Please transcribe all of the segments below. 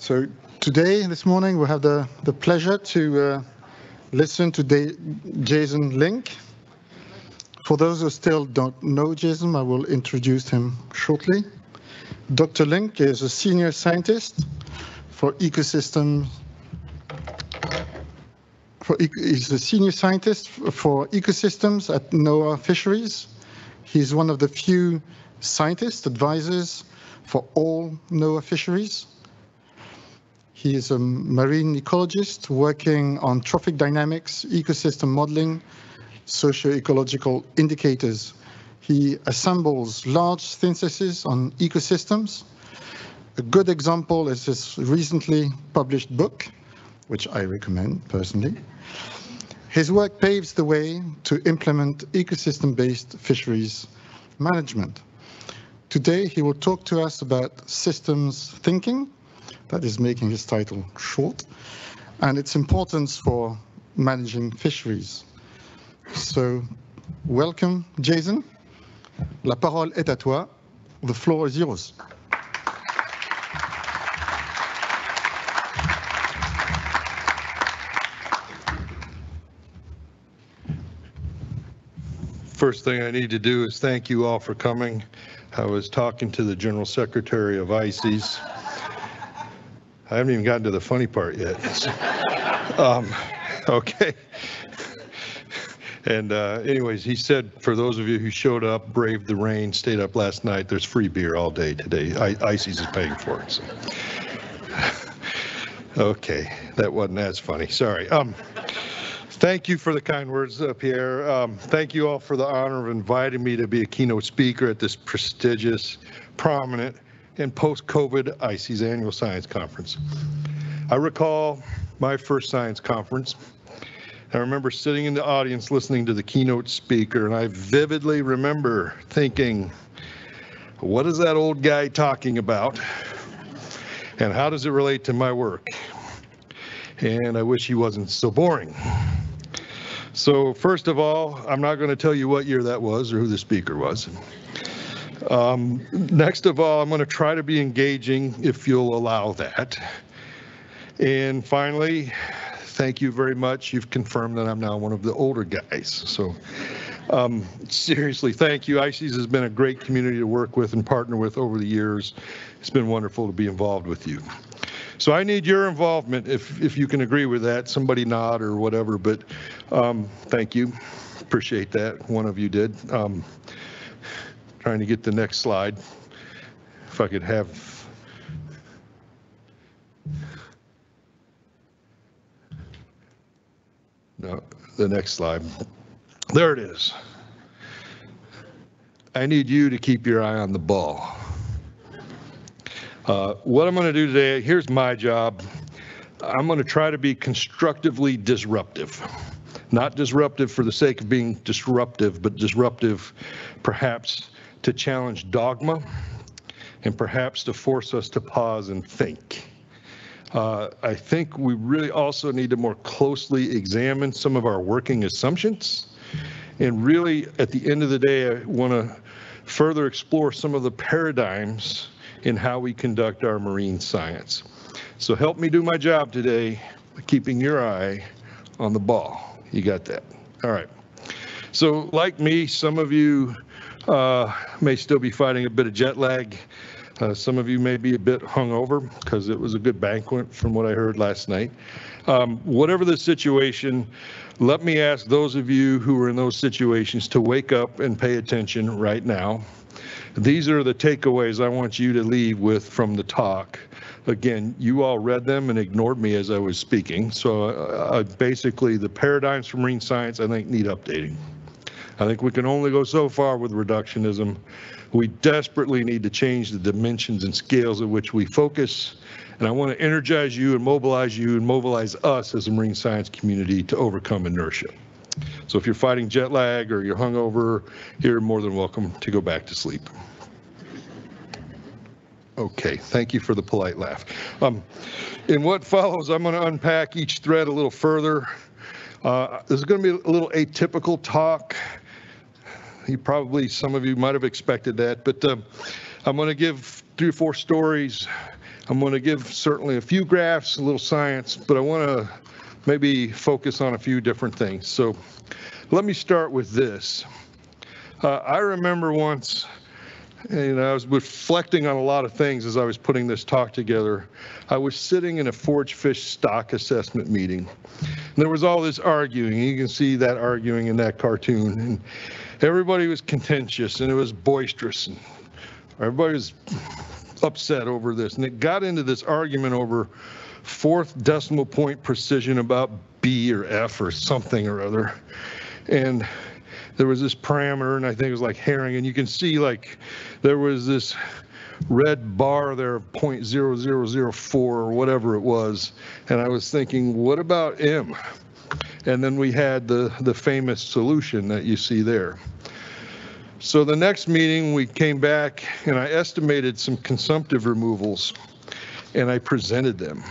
So today, this morning, we have the, the pleasure to uh, listen to Da- Jason Link. For those who still don't know Jason, I will introduce him shortly. Dr. Link is a senior scientist for ecosystem. For, he's a senior scientist for ecosystems at NOAA Fisheries. He's one of the few scientist advisors for all NOAA fisheries. He is a marine ecologist working on trophic dynamics, ecosystem modeling, socio-ecological indicators. He assembles large syntheses on ecosystems. A good example is his recently published book, which I recommend personally. His work paves the way to implement ecosystem-based fisheries management. Today, he will talk to us about systems thinking, that is making his title short, and its importance for managing fisheries. So, welcome, Jason. La parole est à toi. The floor is yours. First thing I need to do is thank you all for coming. I was talking to the General Secretary of ICES. I haven't even gotten to the funny part yet. Um, Okay. And uh, anyways, he said, for those of you who showed up, braved the rain, stayed up last night, there's free beer all day today. I- ICES is paying for it, so. Okay, that wasn't as funny, sorry. Um, Thank you for the kind words, uh, Pierre. Um, Thank you all for the honor of inviting me to be a keynote speaker at this prestigious, prominent, and post-COVID ICES Annual Science Conference. I recall my first science conference. I remember sitting in the audience listening to the keynote speaker, and I vividly remember thinking, what is that old guy talking about? And how does it relate to my work? And I wish he wasn't so boring. So first of all, I'm not going to tell you what year that was or who the speaker was. Um, Next of all, I'm going to try to be engaging if you'll allow that. And finally, thank you very much. You've confirmed that I'm now one of the older guys. So um, seriously, thank you. ICES has been a great community to work with and partner with over the years. It's been wonderful to be involved with you. So I need your involvement, if, if you can agree with that, somebody nod or whatever, but um, thank you. Appreciate that. One of you did. Um, Trying to get the next slide. If I could have. No, the next slide. There it is. I need you to keep your eye on the ball. Uh, What I'm going to do today, here's my job. I'm going to try to be constructively disruptive. Not disruptive for the sake of being disruptive, but disruptive perhaps to challenge dogma and perhaps to force us to pause and think. Uh, I think we really also need to more closely examine some of our working assumptions. And really, at the end of the day, I want to further explore some of the paradigms in how we conduct our marine science. So help me do my job today by keeping your eye on the ball. You got that? All right. So like me, some of you uh, may still be fighting a bit of jet lag. Uh, Some of you may be a bit hungover because it was a good banquet from what I heard last night. Um, Whatever the situation, let me ask those of you who are in those situations to wake up and pay attention right now. These are the takeaways I want you to leave with from the talk. Again, you all read them and ignored me as I was speaking. So uh, uh, basically, the paradigms for marine science, I think, need updating. I think we can only go so far with reductionism. We desperately need to change the dimensions and scales at which we focus. And I want to energize you and mobilize you and mobilize us as a marine science community to overcome inertia. So if you're fighting jet lag or you're hungover, you're more than welcome to go back to sleep. Okay, thank you for the polite laugh. Um, in what follows, I'm going to unpack each thread a little further. Uh, this is going to be a little atypical talk. You probably, some of you might have expected that, but um, I'm going to give three or four stories I'm going to give certainly a few graphs, a little science, but I want to maybe focus on a few different things. So let me start with this. Uh, I remember once, and I was reflecting on a lot of things as I was putting this talk together. I was sitting in a forage fish stock assessment meeting. And there was all this arguing. You can see that arguing in that cartoon. And everybody was contentious and it was boisterous. And everybody was upset over this. And it got into this argument over fourth decimal point precision about B or F or something or other. And there was this parameter, and I think it was like herring, and you can see like there was this red bar there of 0.0004 or whatever it was. And I was thinking, what about M? And then we had the, the famous solution that you see there. So the next meeting, we came back and I estimated some consumptive removals and I presented them.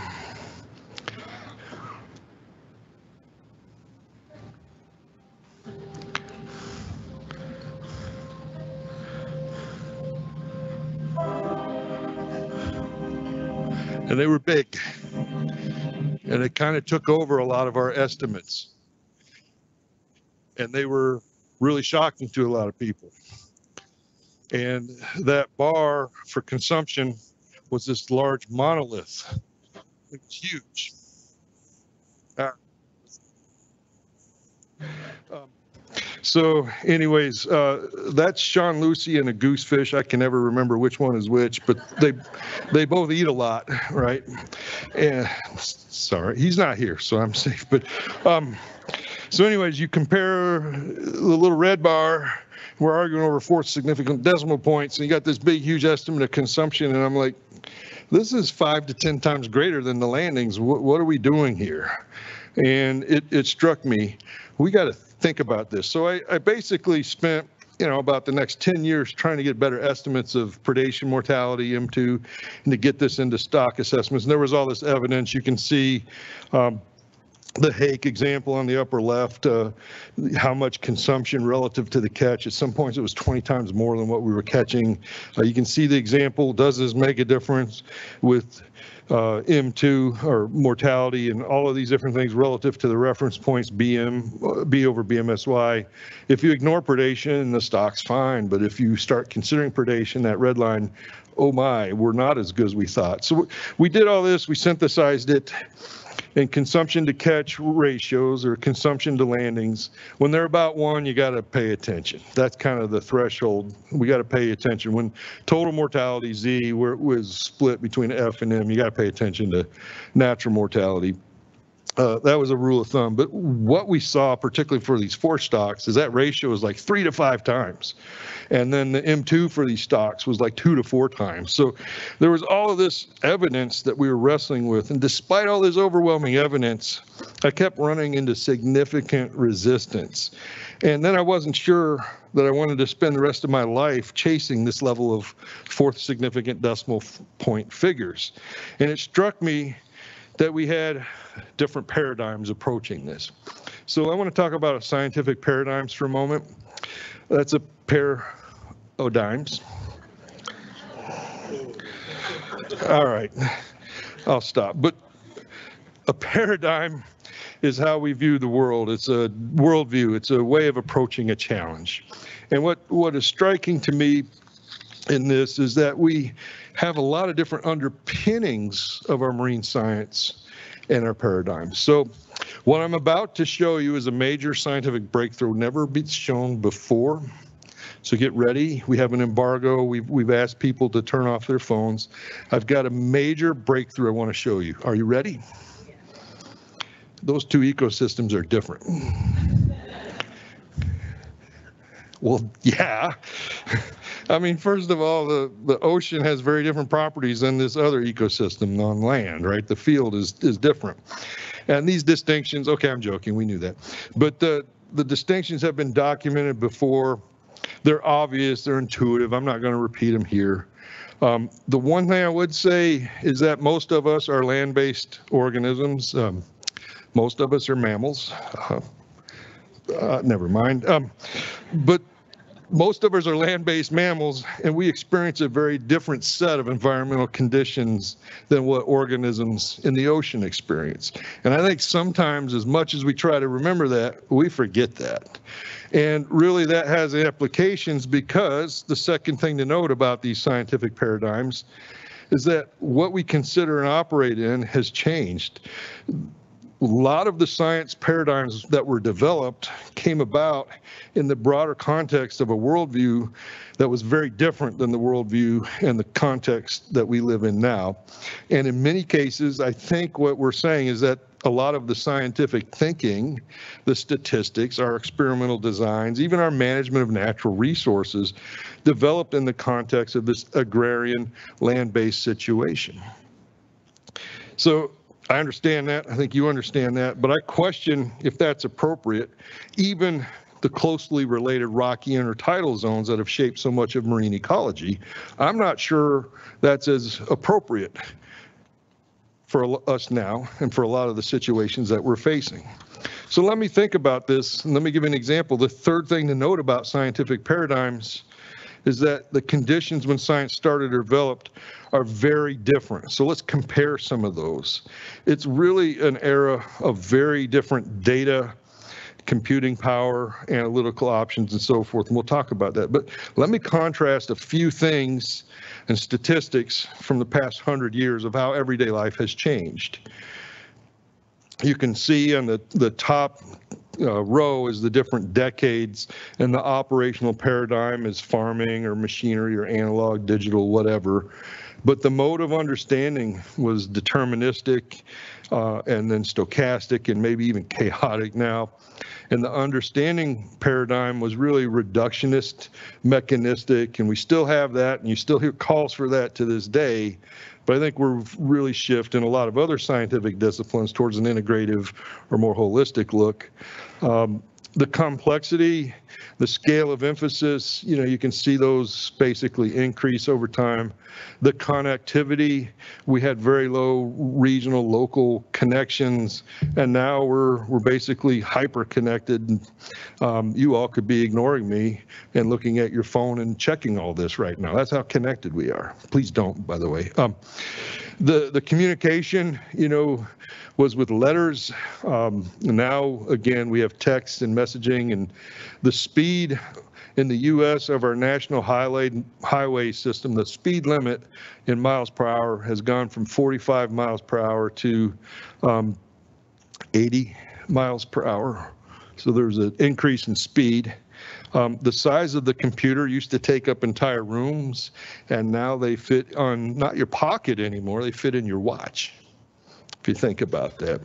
And they were big. And it kind of took over a lot of our estimates. And they were really shocking to a lot of people. And that bar for consumption was this large monolith. It was huge. Uh, um, so anyways, uh, that's Sean Lucey and a goosefish. I can never remember which one is which, but they they both eat a lot, right? And sorry, he's not here, so I'm safe. But um, so anyways, you compare the little red bar. We're arguing over fourth significant decimal points, and you got this big, huge estimate of consumption, and I'm like, this is five to 10 times greater than the landings. What, what are we doing here? And it, it struck me, we got to think about this. So I, I basically spent you know, about the next 10 years trying to get better estimates of predation mortality, M2, and to get this into stock assessments. And there was all this evidence. You can see um, the hake example on the upper left, uh, how much consumption relative to the catch. At some points, it was 20 times more than what we were catching. Uh, you can see the example. Does this make a difference with uh, M2 or mortality and all of these different things relative to the reference points BM, B over BMSY. If you ignore predation, the stock's fine. But if you start considering predation, that red line, oh my, we're not as good as we thought. So we did all this, we synthesized it and consumption to catch ratios or consumption to landings, when they're about one, you got to pay attention. That's kind of the threshold. We got to pay attention. When total mortality Z where it was split between F and M, you got to pay attention to natural mortality. Uh, that was a rule of thumb. But what we saw, particularly for these four stocks, is that ratio was like three to five times. And then the M2 for these stocks was like two to four times. So there was all of this evidence that we were wrestling with. And despite all this overwhelming evidence, I kept running into significant resistance. And then I wasn't sure that I wanted to spend the rest of my life chasing this level of fourth significant decimal point figures. And it struck me that we had different paradigms approaching this. So I want to talk about a scientific paradigms for a moment. That's a pair of dimes. All right, I'll stop. But a paradigm is how we view the world. It's a worldview. It's a way of approaching a challenge. And what, what is striking to me in this is that we have a lot of different underpinnings of our marine science and our paradigms. So what I'm about to show you is a major scientific breakthrough never been shown before. So get ready. We have an embargo. We've, we've asked people to turn off their phones. I've got a major breakthrough I want to show you. Are you ready? Those two ecosystems are different. Well, yeah. I mean, first of all, the, the ocean has very different properties than this other ecosystem on land, right? The field is, is different. And these distinctions, okay, I'm joking, we knew that. But the, the distinctions have been documented before. They're obvious, they're intuitive. I'm not going to repeat them here. Um, the one thing I would say is that most of us are land based organisms. Um, most of us are mammals. Uh, uh, never mind. Um, but most of us are land-based mammals and we experience a very different set of environmental conditions than what organisms in the ocean experience. And I think sometimes as much as we try to remember that, we forget that. And really that has implications because the second thing to note about these scientific paradigms is that what we consider and operate in has changed a lot of the science paradigms that were developed came about in the broader context of a worldview that was very different than the worldview and the context that we live in now. And in many cases, I think what we're saying is that a lot of the scientific thinking, the statistics, our experimental designs, even our management of natural resources developed in the context of this agrarian land-based situation. So I understand that. I think you understand that. But I question if that's appropriate, even the closely related rocky intertidal zones that have shaped so much of marine ecology. I'm not sure that's as appropriate for us now and for a lot of the situations that we're facing. So let me think about this and let me give an example. The third thing to note about scientific paradigms is that the conditions when science started or developed are very different. So let's compare some of those. It's really an era of very different data, computing power, analytical options, and so forth. And we'll talk about that. But let me contrast a few things and statistics from the past hundred years of how everyday life has changed. You can see on the, the top uh, row is the different decades and the operational paradigm is farming or machinery or analog, digital, whatever. But the mode of understanding was deterministic uh, and then stochastic and maybe even chaotic now. And the understanding paradigm was really reductionist, mechanistic, and we still have that, and you still hear calls for that to this day. But I think we're really shifting a lot of other scientific disciplines towards an integrative or more holistic look. Um, the complexity, the scale of emphasis, you know, you can see those basically increase over time. The connectivity, we had very low regional, local connections, and now we're we're basically hyper connected. Um, you all could be ignoring me and looking at your phone and checking all this right now. That's how connected we are. Please don't, by the way. Um, the the communication, you know, was with letters. Um, now, again, we have text and messaging, and the speed in the U.S. of our national highway highway system, the speed limit in miles per hour has gone from 45 miles per hour to um, 80 miles per hour. So there's an increase in speed. Um, the size of the computer used to take up entire rooms, and now they fit on not your pocket anymore, they fit in your watch if you think about that.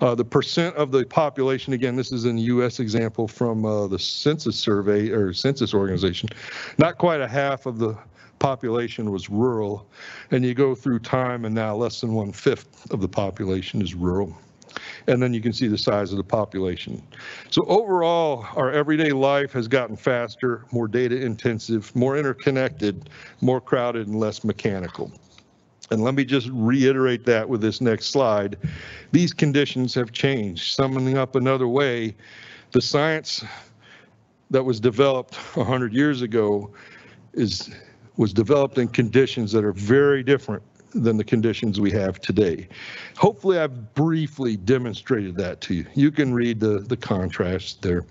Uh, the percent of the population, again, this is in the U.S. example from uh, the Census Survey or Census Organization, not quite a half of the population was rural. And you go through time, and now less than one fifth of the population is rural. And then you can see the size of the population. So overall, our everyday life has gotten faster, more data intensive, more interconnected, more crowded, and less mechanical. And let me just reiterate that with this next slide. These conditions have changed. Summing up another way, the science that was developed 100 years ago is was developed in conditions that are very different than the conditions we have today. Hopefully I've briefly demonstrated that to you. You can read the, the contrast there.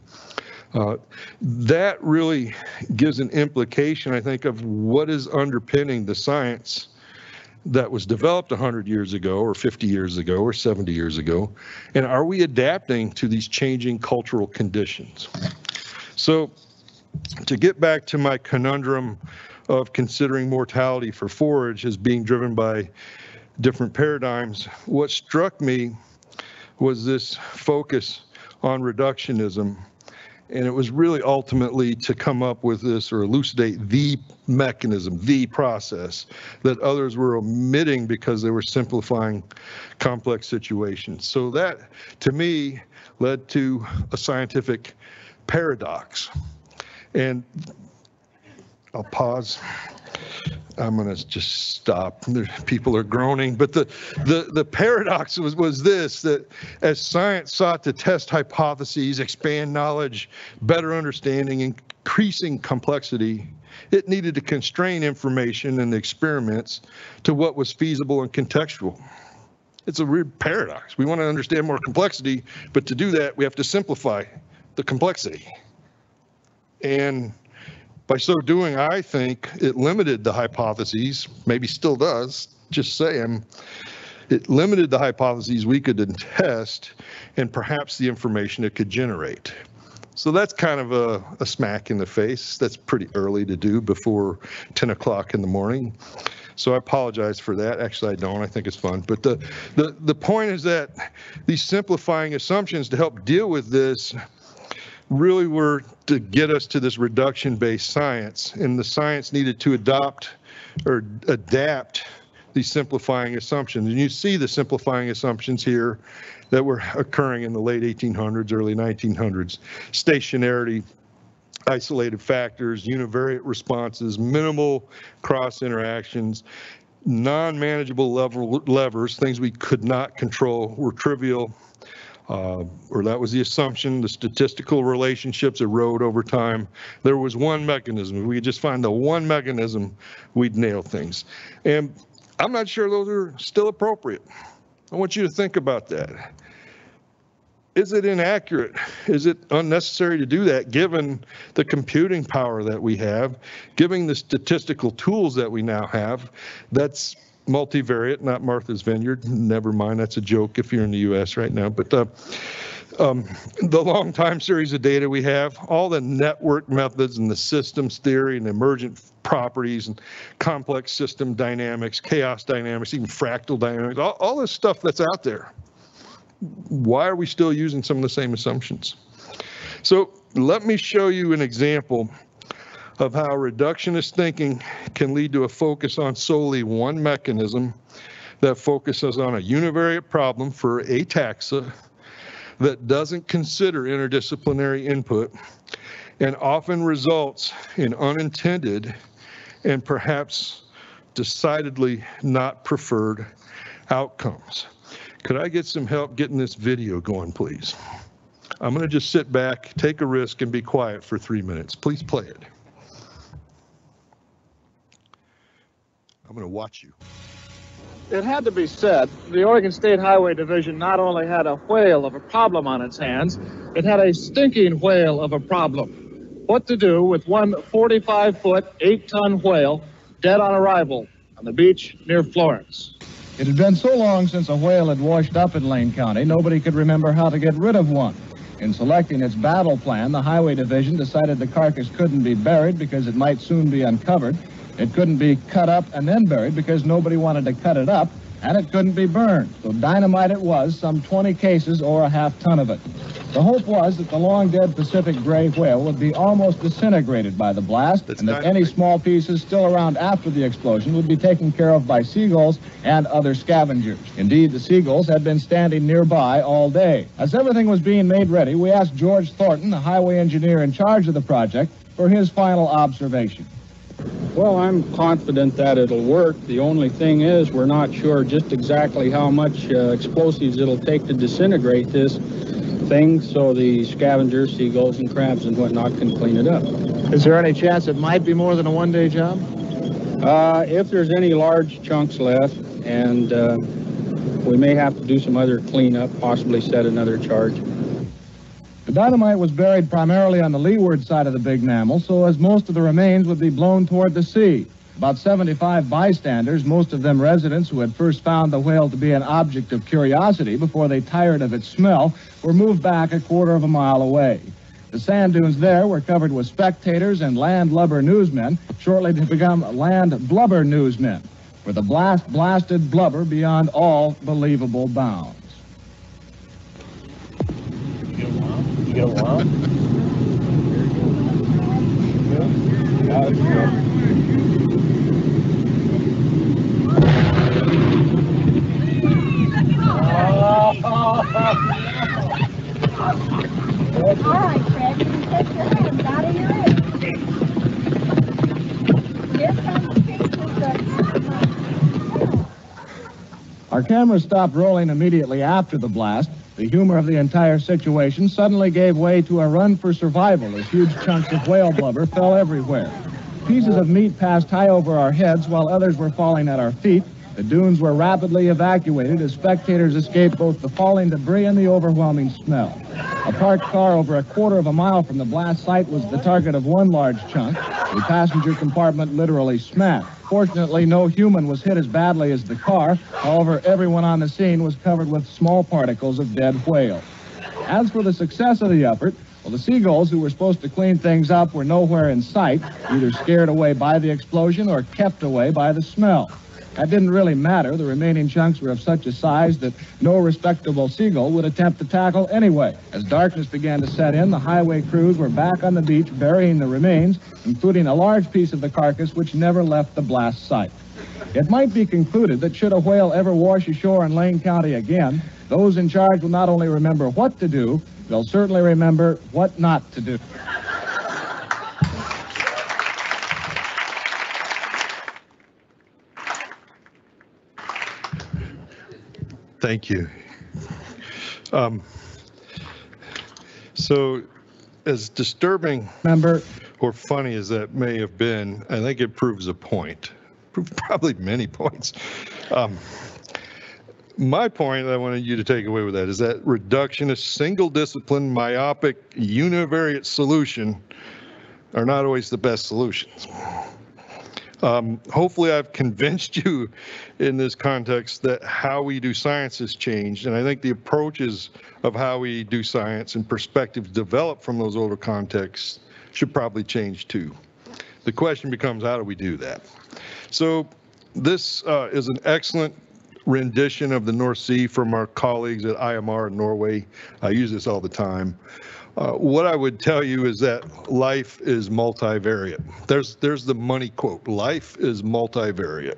Uh, that really gives an implication, I think, of what is underpinning the science that was developed 100 years ago or 50 years ago or 70 years ago? And are we adapting to these changing cultural conditions? So to get back to my conundrum of considering mortality for forage as being driven by different paradigms, what struck me was this focus on reductionism and it was really ultimately to come up with this or elucidate the mechanism, the process that others were omitting because they were simplifying complex situations. So that, to me, led to a scientific paradox. And I'll pause. I'm going to just stop. People are groaning, but the, the, the paradox was, was this, that as science sought to test hypotheses, expand knowledge, better understanding, increasing complexity, it needed to constrain information and experiments to what was feasible and contextual. It's a weird paradox. We want to understand more complexity, but to do that, we have to simplify the complexity. And by so doing, I think it limited the hypotheses, maybe still does, just saying. It limited the hypotheses we could test and perhaps the information it could generate. So that's kind of a, a smack in the face. That's pretty early to do before 10 o'clock in the morning. So I apologize for that. Actually, I don't. I think it's fun. But the, the, the point is that these simplifying assumptions to help deal with this really were to get us to this reduction-based science, and the science needed to adopt or adapt these simplifying assumptions. And you see the simplifying assumptions here that were occurring in the late 1800s, early 1900s. Stationarity, isolated factors, univariate responses, minimal cross interactions, non-manageable level levers, things we could not control were trivial, uh, or that was the assumption. The statistical relationships erode over time. There was one mechanism. If we could just find the one mechanism, we'd nail things. And I'm not sure those are still appropriate. I want you to think about that. Is it inaccurate? Is it unnecessary to do that, given the computing power that we have, given the statistical tools that we now have? That's multivariate, not Martha's Vineyard. Never mind, that's a joke if you're in the US right now. But uh, um, the long time series of data we have, all the network methods and the systems theory and emergent properties and complex system dynamics, chaos dynamics, even fractal dynamics, all, all this stuff that's out there. Why are we still using some of the same assumptions? So let me show you an example of how reductionist thinking can lead to a focus on solely one mechanism that focuses on a univariate problem for ataxa that doesn't consider interdisciplinary input and often results in unintended and perhaps decidedly not preferred outcomes. Could I get some help getting this video going, please? I'm going to just sit back, take a risk, and be quiet for three minutes. Please play it. I'm going to watch you. It had to be said, the Oregon State Highway Division not only had a whale of a problem on its hands, it had a stinking whale of a problem. What to do with one 45 foot, 8 ton whale dead on arrival on the beach near Florence? It had been so long since a whale had washed up in Lane County, nobody could remember how to get rid of one. In selecting its battle plan, the Highway Division decided the carcass couldn't be buried because it might soon be uncovered. It couldn't be cut up and then buried because nobody wanted to cut it up, and it couldn't be burned. So dynamite it was, some 20 cases or a half ton of it. The hope was that the long dead Pacific gray whale would be almost disintegrated by the blast, That's and that dynamite. any small pieces still around after the explosion would be taken care of by seagulls and other scavengers. Indeed, the seagulls had been standing nearby all day. As everything was being made ready, we asked George Thornton, the highway engineer in charge of the project, for his final observation. Well, I'm confident that it'll work. The only thing is, we're not sure just exactly how much uh, explosives it'll take to disintegrate this thing, so the scavengers, seagulls, and crabs and whatnot can clean it up. Is there any chance it might be more than a one day job? Uh, if there's any large chunks left, and uh, we may have to do some other cleanup, possibly set another charge. The dynamite was buried primarily on the leeward side of the big mammal, so as most of the remains would be blown toward the sea. About 75 bystanders, most of them residents who had first found the whale to be an object of curiosity before they tired of its smell, were moved back a quarter of a mile away. The sand dunes there were covered with spectators and landlubber newsmen, shortly to become land blubber newsmen, where the blast blasted blubber beyond all believable bounds. All our camera stopped rolling immediately after the blast. The humor of the entire situation suddenly gave way to a run for survival as huge chunks of whale blubber fell everywhere. Pieces of meat passed high over our heads while others were falling at our feet, the dunes were rapidly evacuated as spectators escaped both the falling debris and the overwhelming smell. A parked car over a quarter of a mile from the blast site was the target of one large chunk. The passenger compartment literally smashed. Fortunately, no human was hit as badly as the car. However, everyone on the scene was covered with small particles of dead whale. As for the success of the effort, well, the seagulls who were supposed to clean things up were nowhere in sight, either scared away by the explosion or kept away by the smell. That didn't really matter. The remaining chunks were of such a size that no respectable seagull would attempt to tackle anyway. As darkness began to set in, the highway crews were back on the beach burying the remains, including a large piece of the carcass which never left the blast site. It might be concluded that should a whale ever wash ashore in Lane County again, those in charge will not only remember what to do, they'll certainly remember what not to do. Thank you. Um, So as disturbing Remember, or funny as that may have been, I think it proves a point, probably many points. Um, My point I wanted you to take away with that is that reductionist, single discipline, myopic, univariate solution are not always the best solutions. Um, Hopefully, I've convinced you in this context that how we do science has changed, and I think the approaches of how we do science and perspectives developed from those older contexts should probably change too. The question becomes, how do we do that? So this uh, is an excellent rendition of the North Sea from our colleagues at IMR in Norway. I use this all the time. Uh, What I would tell you is that life is multivariate. There's, there's the money quote, life is multivariate.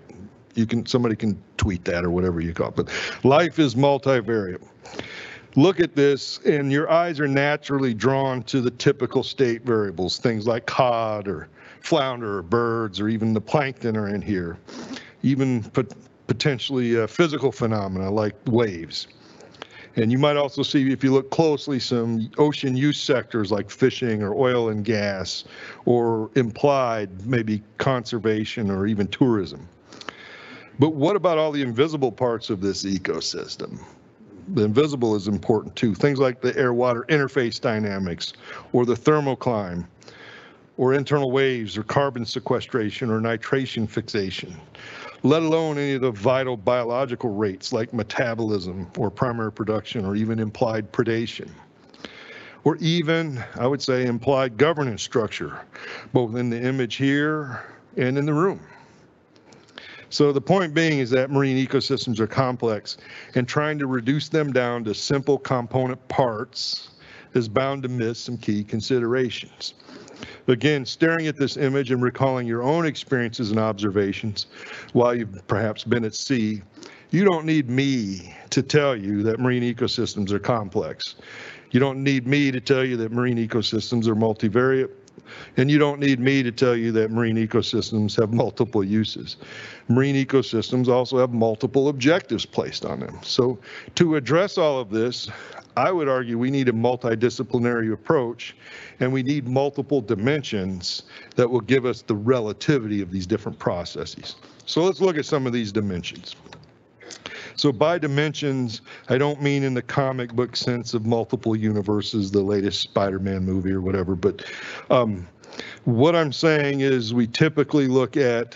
You can, somebody can tweet that or whatever you call it, but life is multivariate. Look at this and your eyes are naturally drawn to the typical state variables, things like cod or flounder or birds or even the plankton are in here. Even pot- potentially uh, physical phenomena like waves. And you might also see, if you look closely, some ocean use sectors like fishing or oil and gas, or implied maybe conservation or even tourism. But what about all the invisible parts of this ecosystem? The invisible is important too. Things like the air-water interface dynamics, or the thermocline, or internal waves, or carbon sequestration, or nitrogen fixation let alone any of the vital biological rates like metabolism or primary production or even implied predation. Or even, I would say, implied governance structure, both in the image here and in the room. So the point being is that marine ecosystems are complex and trying to reduce them down to simple component parts is bound to miss some key considerations. Again, staring at this image and recalling your own experiences and observations while you've perhaps been at sea, you don't need me to tell you that marine ecosystems are complex. You don't need me to tell you that marine ecosystems are multivariate. And you don't need me to tell you that marine ecosystems have multiple uses. Marine ecosystems also have multiple objectives placed on them. So to address all of this, I would argue we need a multidisciplinary approach and we need multiple dimensions that will give us the relativity of these different processes. So let's look at some of these dimensions. So by dimensions, I don't mean in the comic book sense of multiple universes, the latest Spider-Man movie or whatever, but um, what I'm saying is we typically look at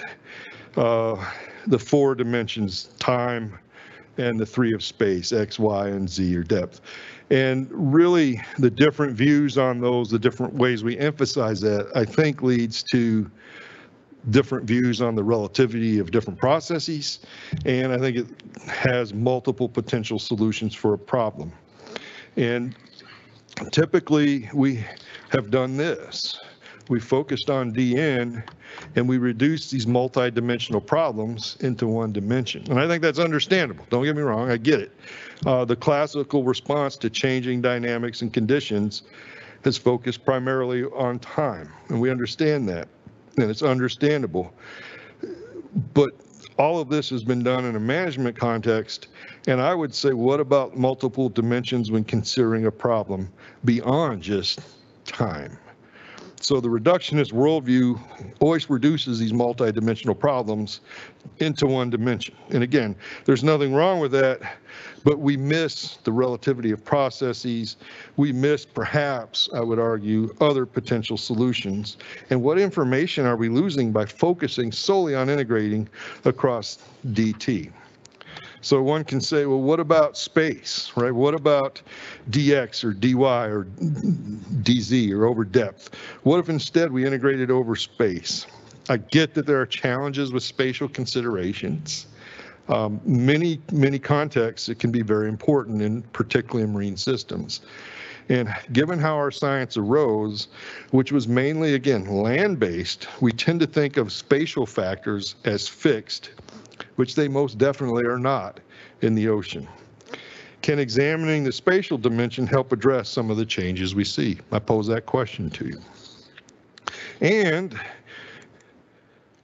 uh, the four dimensions, time, and the three of space, X, Y, and Z, or depth. And really, the different views on those, the different ways we emphasize that, I think leads to different views on the relativity of different processes. And I think it has multiple potential solutions for a problem. And typically, we have done this. We focused on DN and we reduced these multidimensional problems into one dimension. And I think that's understandable. Don't get me wrong, I get it. Uh, the classical response to changing dynamics and conditions has focused primarily on time, and we understand that, and it's understandable. But all of this has been done in a management context. And I would say, what about multiple dimensions when considering a problem beyond just time? So the reductionist worldview always reduces these multidimensional problems into one dimension. And again, there's nothing wrong with that, but we miss the relativity of processes. We miss, perhaps, I would argue, other potential solutions. And what information are we losing by focusing solely on integrating across DT? So one can say, well, what about space, right? What about dx or dy or dz or over depth? What if instead we integrated over space? I get that there are challenges with spatial considerations. Um, many, many contexts, it can be very important, in particularly in marine systems. And given how our science arose, which was mainly, again, land-based, we tend to think of spatial factors as fixed which they most definitely are not in the ocean. Can examining the spatial dimension help address some of the changes we see? I pose that question to you. And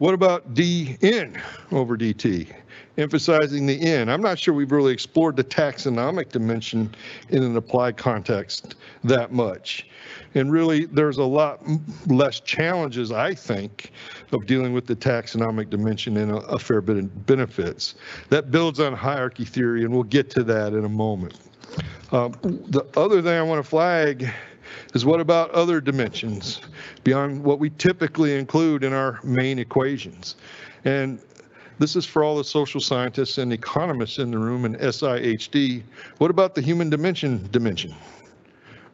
what about DN over DT? Emphasizing the N. I'm not sure we've really explored the taxonomic dimension in an applied context that much. And really, there's a lot less challenges, I think, of dealing with the taxonomic dimension and a, a fair bit of benefits. That builds on hierarchy theory, and we'll get to that in a moment. Um, the other thing I want to flag is what about other dimensions beyond what we typically include in our main equations? And this is for all the social scientists and economists in the room and SIHD. What about the human dimension dimension?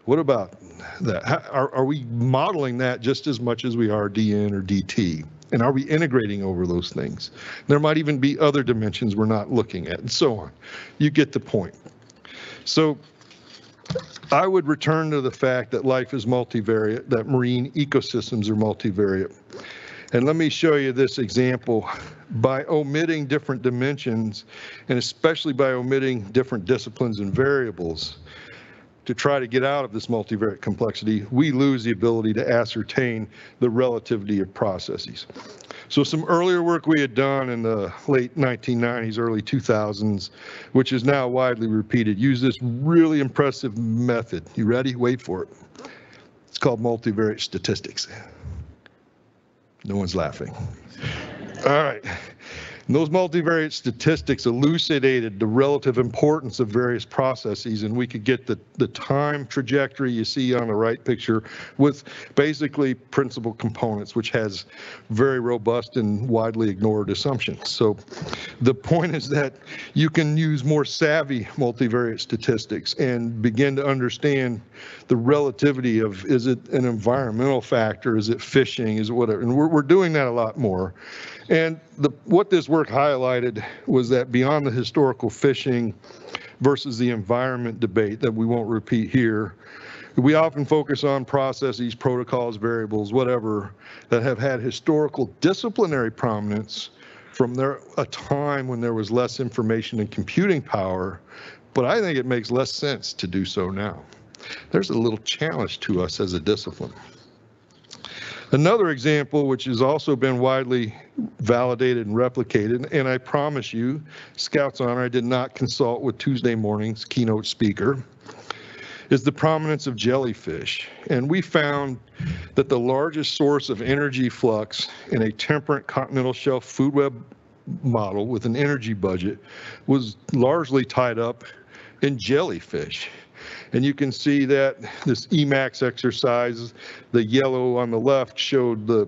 What about that? How, are, are we modeling that just as much as we are DN or DT? And are we integrating over those things? There might even be other dimensions we're not looking at and so on. You get the point. So I would return to the fact that life is multivariate, that marine ecosystems are multivariate. And let me show you this example. By omitting different dimensions, and especially by omitting different disciplines and variables, to try to get out of this multivariate complexity, we lose the ability to ascertain the relativity of processes. So some earlier work we had done in the late 1990s, early 2000s, which is now widely repeated, use this really impressive method. You ready? Wait for it. It's called multivariate statistics. No one's laughing. All right. And those multivariate statistics elucidated the relative importance of various processes, and we could get the, the time trajectory you see on the right picture with basically principal components, which has very robust and widely ignored assumptions. So the point is that you can use more savvy multivariate statistics and begin to understand the relativity of is it an environmental factor, is it fishing, is it whatever, and we're, we're doing that a lot more. And the, what this work highlighted was that beyond the historical fishing versus the environment debate that we won't repeat here, we often focus on processes, protocols, variables, whatever, that have had historical disciplinary prominence from there, a time when there was less information and computing power, but I think it makes less sense to do so now. There's a little challenge to us as a discipline. Another example, which has also been widely validated and replicated, and I promise you, Scouts Honor, I did not consult with Tuesday morning's keynote speaker, is the prominence of jellyfish. And we found that the largest source of energy flux in a temperate continental shelf food web model with an energy budget was largely tied up in jellyfish. And you can see that this EMAX exercise, the yellow on the left showed the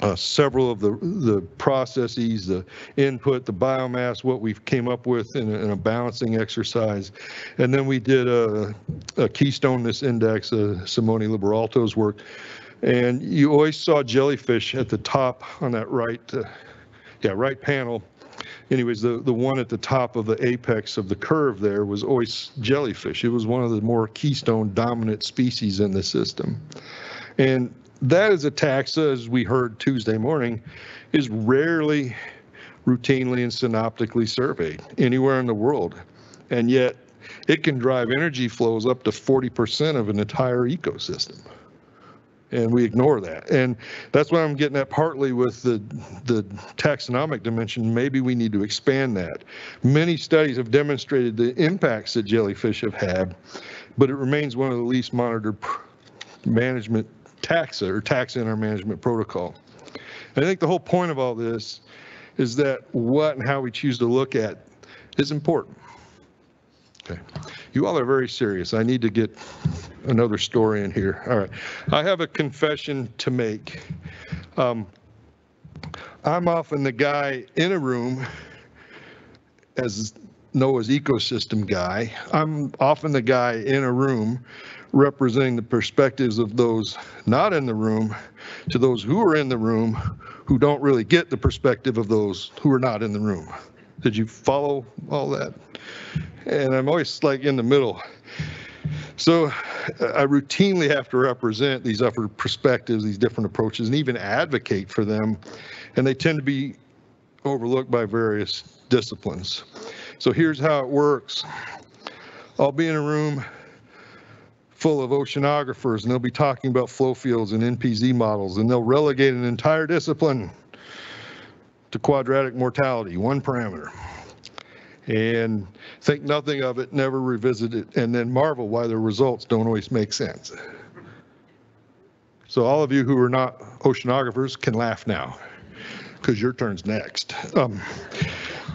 uh, several of the the processes, the input, the biomass, what we came up with in a, in a balancing exercise, and then we did a, a keystoneness index, uh, Simone Libralato's work, and you always saw jellyfish at the top on that right, uh, yeah, right panel, anyways, the, the one at the top of the apex of the curve there was always jellyfish. It was one of the more keystone dominant species in the system. And that is a taxa, as we heard Tuesday morning, is rarely routinely and synoptically surveyed anywhere in the world. And yet it can drive energy flows up to 40% of an entire ecosystem. And we ignore that. And that's what I'm getting at partly with the, the taxonomic dimension. Maybe we need to expand that. Many studies have demonstrated the impacts that jellyfish have had, but it remains one of the least monitored management taxa or taxa in our management protocol. And I think the whole point of all this is that what and how we choose to look at is important. Okay. You all are very serious. I need to get another story in here. All right. I have a confession to make. Um, I'm often the guy in a room as NOAA's ecosystem guy. I'm often the guy in a room representing the perspectives of those not in the room to those who are in the room who don't really get the perspective of those who are not in the room. Did you follow all that? And I'm always like in the middle. So uh, I routinely have to represent these upper perspectives, these different approaches, and even advocate for them. And they tend to be overlooked by various disciplines. So here's how it works. I'll be in a room full of oceanographers and they'll be talking about flow fields and NPZ models and they'll relegate an entire discipline to quadratic mortality, one parameter. And think nothing of it, never revisit it, and then marvel why the results don't always make sense. So all of you who are not oceanographers can laugh now because your turn's next. Um,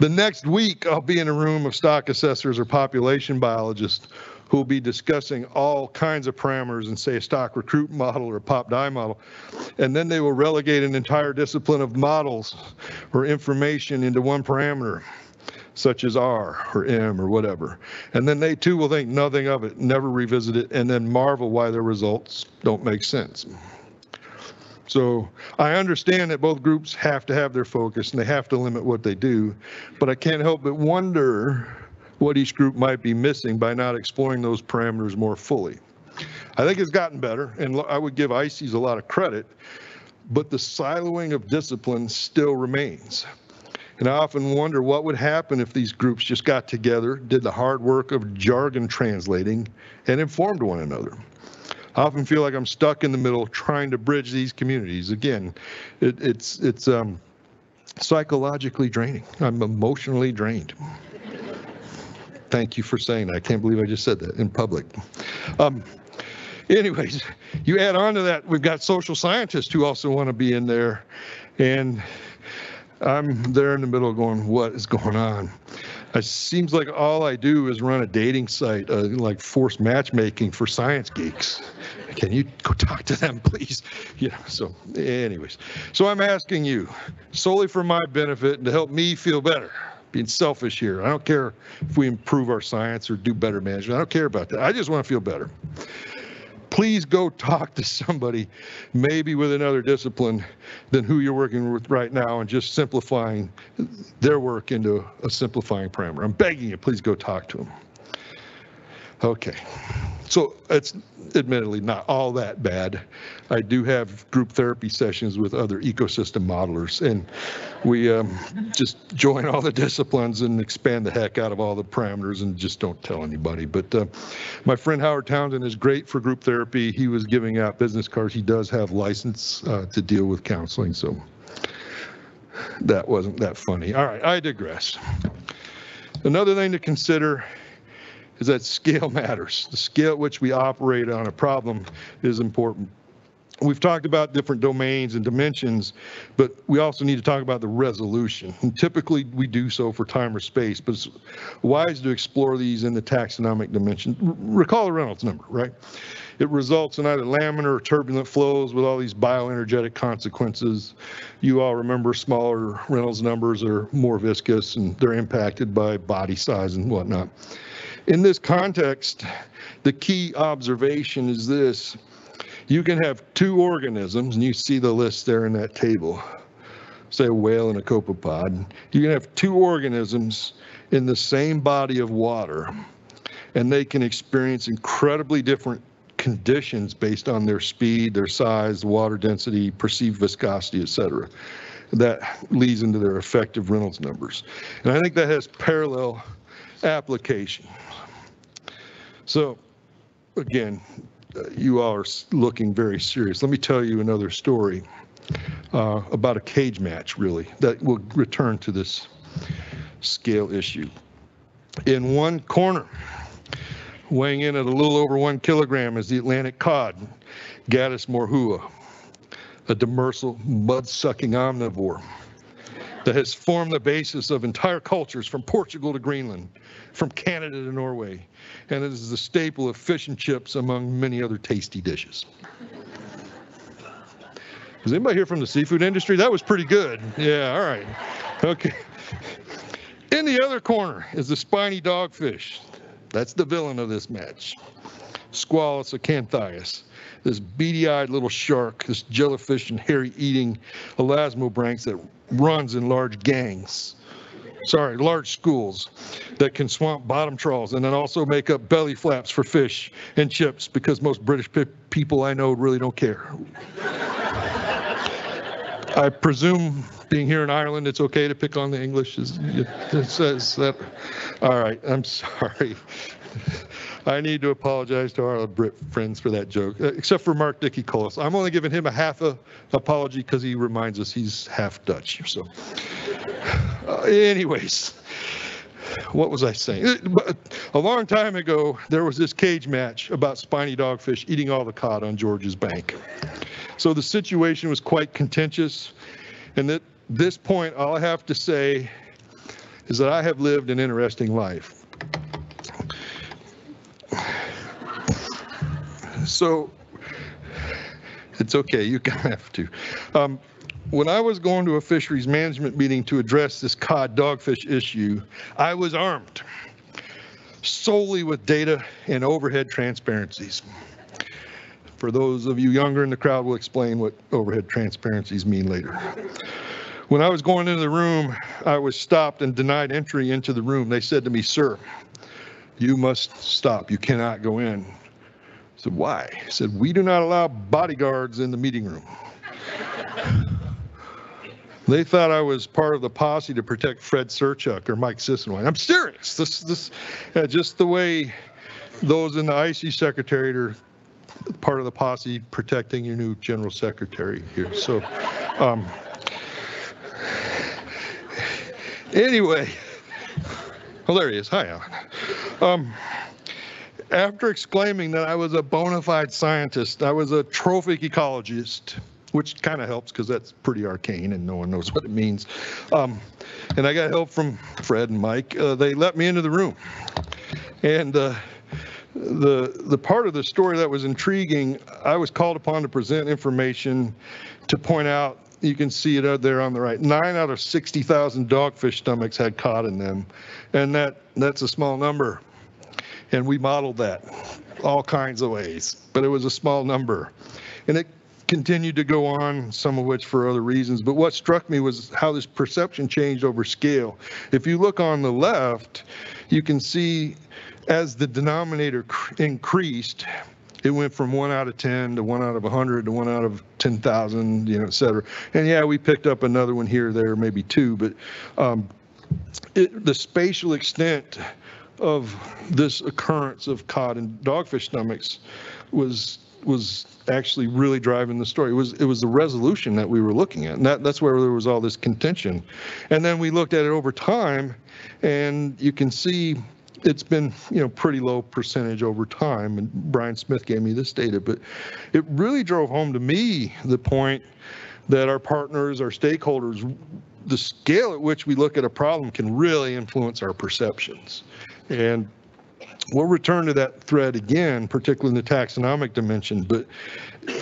the next week, I'll be in a room of stock assessors or population biologists who will be discussing all kinds of parameters and say a stock recruit model or a pop die model. And then they will relegate an entire discipline of models or information into one parameter, such as R or M or whatever. And then they too will think nothing of it, never revisit it, and then marvel why their results don't make sense. So I understand that both groups have to have their focus and they have to limit what they do, but I can't help but wonder what each group might be missing by not exploring those parameters more fully. I think it's gotten better, and I would give ICES a lot of credit, but the siloing of discipline still remains. And I often wonder what would happen if these groups just got together, did the hard work of jargon translating, and informed one another. I often feel like I'm stuck in the middle trying to bridge these communities. Again, it, it's it's um, psychologically draining. I'm emotionally drained. Thank you for saying that. I can't believe I just said that in public. Um, anyways, you add on to that, we've got social scientists who also want to be in there. And I'm there in the middle going, what is going on? It seems like all I do is run a dating site, uh, like forced matchmaking for science geeks. Can you go talk to them, please? You know, so anyways, so I'm asking you solely for my benefit and to help me feel better. Being selfish here. I don't care if we improve our science or do better management. I don't care about that. I just want to feel better. Please go talk to somebody, maybe with another discipline than who you're working with right now, and just simplifying their work into a simplifying parameter. I'm begging you, please go talk to them. Okay. So it's admittedly not all that bad. I do have group therapy sessions with other ecosystem modelers, and we um, just join all the disciplines and expand the heck out of all the parameters and just don't tell anybody. But uh, my friend Howard Townsend is great for group therapy. He was giving out business cards. He does have license uh, to deal with counseling, so that wasn't that funny. All right, I digress. Another thing to consider is that scale matters. The scale at which we operate on a problem is important. We've talked about different domains and dimensions, but we also need to talk about the resolution. And typically, we do so for time or space, but it's wise to explore these in the taxonomic dimension. R- Recall the Reynolds number, right? It results in either laminar or turbulent flows with all these bioenergetic consequences. You all remember smaller Reynolds numbers are more viscous and they're impacted by body size and whatnot. In this context, the key observation is this. You can have two organisms, and you see the list there in that table, say a whale and a copepod. You can have two organisms in the same body of water, and they can experience incredibly different conditions based on their speed, their size, water density, perceived viscosity, et cetera. That leads into their effective Reynolds numbers. And I think that has parallel application. So again, uh, you all are looking very serious. Let me tell you another story uh, about a cage match, really, that will return to this scale issue. In one corner, weighing in at a little over one kilogram, is the Atlantic cod, Gadus morhua, a demersal, mud-sucking omnivore that has formed the basis of entire cultures from Portugal to Greenland, from Canada to Norway, and it is the staple of fish and chips among many other tasty dishes. Is anybody here from the seafood industry? That was pretty good. Yeah, all right. Okay. In the other corner is the spiny dogfish. That's the villain of this match. Squalus acanthias, this beady-eyed little shark, this jellyfish and hairy-eating elasmobranchs that runs in large gangs. Sorry, large schools that can swamp bottom trawls and then also make up belly flaps for fish and chips because most British pe- people I know really don't care. I presume being here in Ireland, it's okay to pick on the English. Is, it says that. All right, I'm sorry. I need to apologize to our Brit friends for that joke, uh, except for Mark Dickey-Collas. I'm only giving him a half a apology because he reminds us he's half Dutch. So, uh, anyways, what was I saying? Uh, but A long time ago, there was this cage match about spiny dogfish eating all the cod on Georges Bank. So the situation was quite contentious. And at this point, all I have to say is that I have lived an interesting life. So it's okay, you can have to. Um, when I was going to a fisheries management meeting to address this cod dogfish issue, I was armed solely with data and overhead transparencies. For those of you younger in the crowd, we'll explain what overhead transparencies mean later. When I was going into the room, I was stopped and denied entry into the room. They said to me, Sir, you must stop. You cannot go in. I said, Why? He said, We do not allow bodyguards in the meeting room. They thought I was part of the posse to protect Fred Serchuk or Mike Sissenwine. I'm serious. This, this, uh, just the way those in the ICES secretariat are part of the posse protecting your new general secretary here. So, um, anyway, is. Hi, Alan. Um, after exclaiming that I was a bona fide scientist, I was a trophic ecologist, which kind of helps because that's pretty arcane and no one knows what it means. Um, and I got help from Fred and Mike. Uh, they let me into the room. And uh, the the part of the story that was intriguing, I was called upon to present information to point out. You can see it out there on the right. Nine out of 60,000 dogfish stomachs had cod in them, and that that's a small number. And we modeled that all kinds of ways, but it was a small number, and it continued to go on. Some of which for other reasons. But what struck me was how this perception changed over scale. If you look on the left, you can see as the denominator cr- increased, it went from one out of 10 to one out of 100 to one out of 10,000, you know, et cetera. And yeah, we picked up another one here, there, maybe two, but um, it, the spatial extent of this occurrence of cod and dogfish stomachs was was actually really driving the story. It was it was the resolution that we were looking at, and that, that's where there was all this contention. And then we looked at it over time, and you can see it's been you know pretty low percentage over time. And Brian Smith gave me this data, but it really drove home to me the point that our partners, our stakeholders, the scale at which we look at a problem can really influence our perceptions. And we'll return to that thread again, particularly in the taxonomic dimension. But